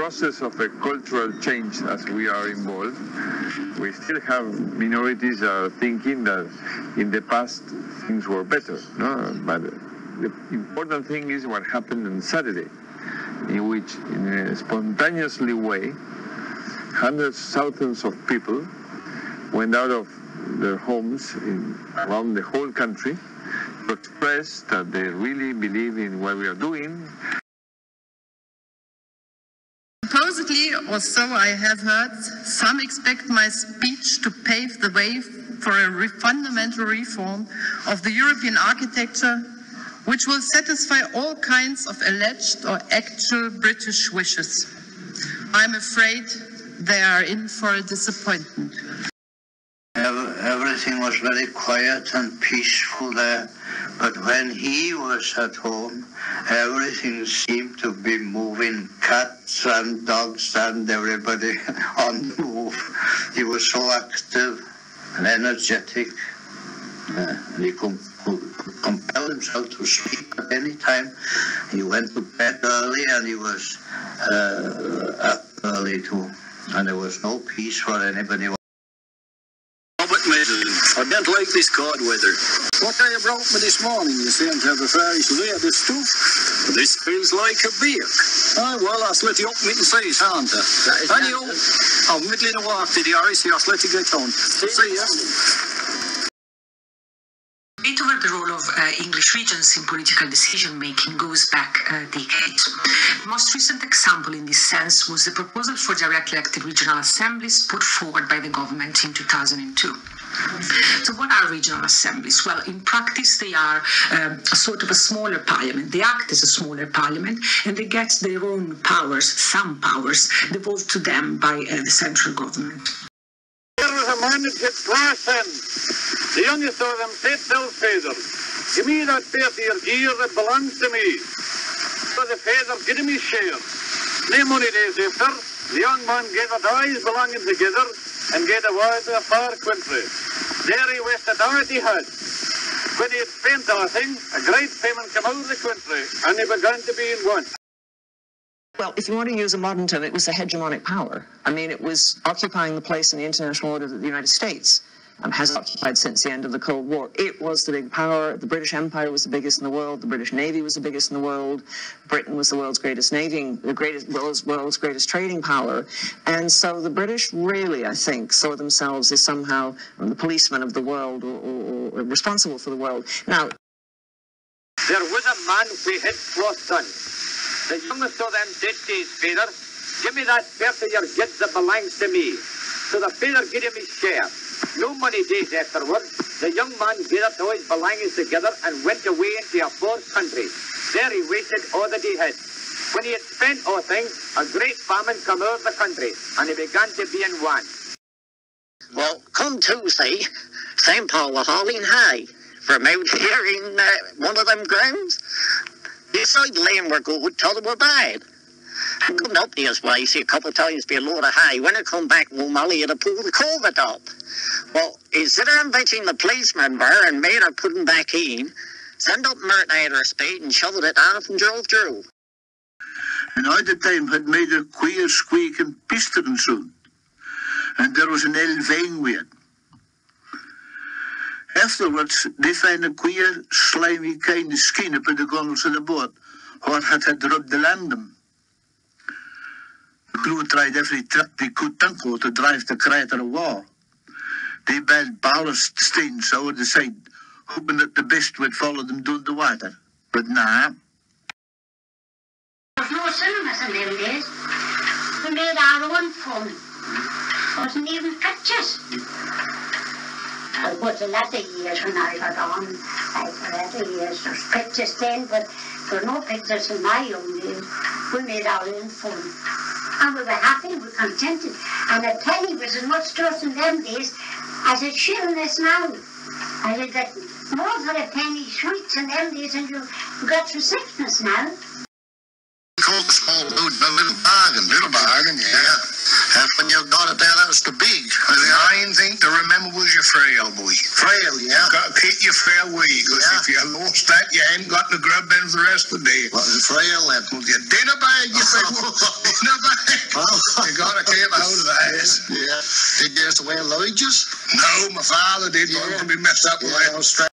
process of a cultural change as we are involved. We still have minorities are thinking that in the past things were better. No? But the important thing is what happened on Saturday, in which, in a spontaneously way, hundreds, thousands of people went out of their homes in, around the whole country to express that they really believe in what we are doing or so I have heard, some expect my speech to pave the way for a re- fundamental reform of the European architecture, which will satisfy all kinds of alleged or actual British wishes. I'm afraid they are in for a disappointment. Everything was very quiet and peaceful there. But when he was at home, everything seemed to be moving. Cats and dogs and everybody on the move. He was so active and energetic. Uh, he could compel himself to sleep at any time. He went to bed early and he was uh, up early too. And there was no peace for anybody. Robert Middleton. I don't like this cold weather. What they have brought me this morning, you seem to have a fairish leather stuff. This feels like a beer. Oh, well, I'll let you up me and see, aren't I? Anyhow, I'm middling a walk to the Irish, I'll let you get on. See ya. debate over the role of uh, English regions in political decision making goes back uh, decades. The most recent example in this sense was the proposal for directly elected regional assemblies put forward by the government in 2002. So, what are regional assemblies? Well, in practice, they are um, sort of a smaller parliament. They act as a smaller parliament and they get their own powers, some powers, devolved to them by uh, the central government. There was a man that. The youngest of them said to his father, Give me that 30 year that belongs to me. So the father him his share. No many days after, the young man gathered all his belongings together and gave away to a far country. There he wasted all that he had. When he had spent everything, a great famine came of the country, and he began to be in want. Well, if you want to use a modern term, it was a hegemonic power. I mean, it was occupying the place in the international order that the United States um, has occupied since the end of the Cold War. It was the big power. The British Empire was the biggest in the world. The British Navy was the biggest in the world. Britain was the world's greatest navy, the greatest world's, world's greatest trading power. And so the British really, I think, saw themselves as somehow the policemen of the world or, or, or responsible for the world. Now, There was a man who had four sons. The youngest of them said to his father, Give me that 30 year goods that belongs to me. So the father gave him his share. No many days afterward, the young man gathered all his belongings together and went away into a far country. There he wasted all that he had. When he had spent all things, a great famine came over the country, and he began to be in want. Well, come Tuesday, St. Paul were hauling hay from out here in uh, one of them grounds. The side lane were good till they were bad. I come up this way, see a couple of times be a load of hay. When I come back, well, Molly had to pull the culvert up. Well, instead of them bitching the policeman were and made her put him back in, send up Martin out her spade and shoveled it out and drove through. And all the time had made a queer squeaking pistering sound. And there was an ill vein with it. Afterwards, they found a queer, slimy kind of skin up in the gunnels of the boat, What had had rubbed the landing. The crew tried every trick they could think of to drive the crater away. They built ballast stains over the side, hoping that the best would follow them down the water. But nah, There was no cinemas in them days. We made our own fun. Wasn't even pictures. It was a lot of years when I got on. Like a lot of years. There's pictures then, but there were no pictures in my young days. We made our own fun. And we were happy, we were contented. And a penny was as much to us in them days as a shilling is now. I did get more for a penny sweets in them days than you got for sickness now. Called the small boat a little bargain. Little bargain, yeah. And when you got it there, that's the big. The main thing to remember was your frail, boy. Frail, yeah. You've got to keep your frail way, because Yeah. if you lost that, you ain't got the grub in for the rest of the day. What is frail then? Well, your dinner bag, you think? dinner bag. Oh. You gotta keep out of that. Yeah. Did you used to wear luggage? No, my father did, but I'm gonna be messed up with Yeah, that.